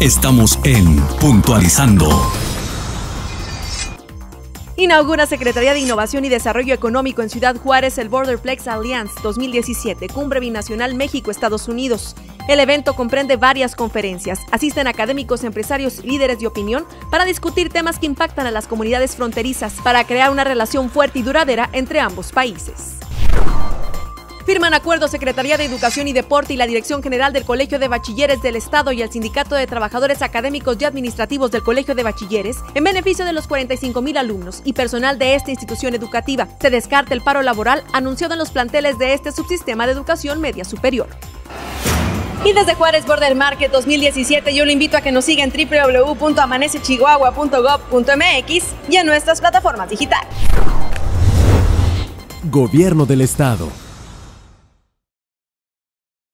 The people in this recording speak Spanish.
Estamos en Puntualizando. Inaugura Secretaría de Innovación y Desarrollo Económico en Ciudad Juárez el Borderplex Alliance 2017, Cumbre Binacional México-Estados Unidos. El evento comprende varias conferencias. Asisten académicos, empresarios líderes de opinión para discutir temas que impactan a las comunidades fronterizas para crear una relación fuerte y duradera entre ambos países. Firman acuerdo Secretaría de Educación y Deporte y la Dirección General del Colegio de Bachilleres del Estado y el Sindicato de Trabajadores Académicos y Administrativos del Colegio de Bachilleres en beneficio de los 45 mil alumnos y personal de esta institución educativa. Se descarta el paro laboral anunciado en los planteles de este subsistema de educación media superior. Y desde Juárez Border Market 2017 yo le invito a que nos siga en www.amanecechihuahua.gov.mx y en nuestras plataformas digitales. Gobierno del Estado.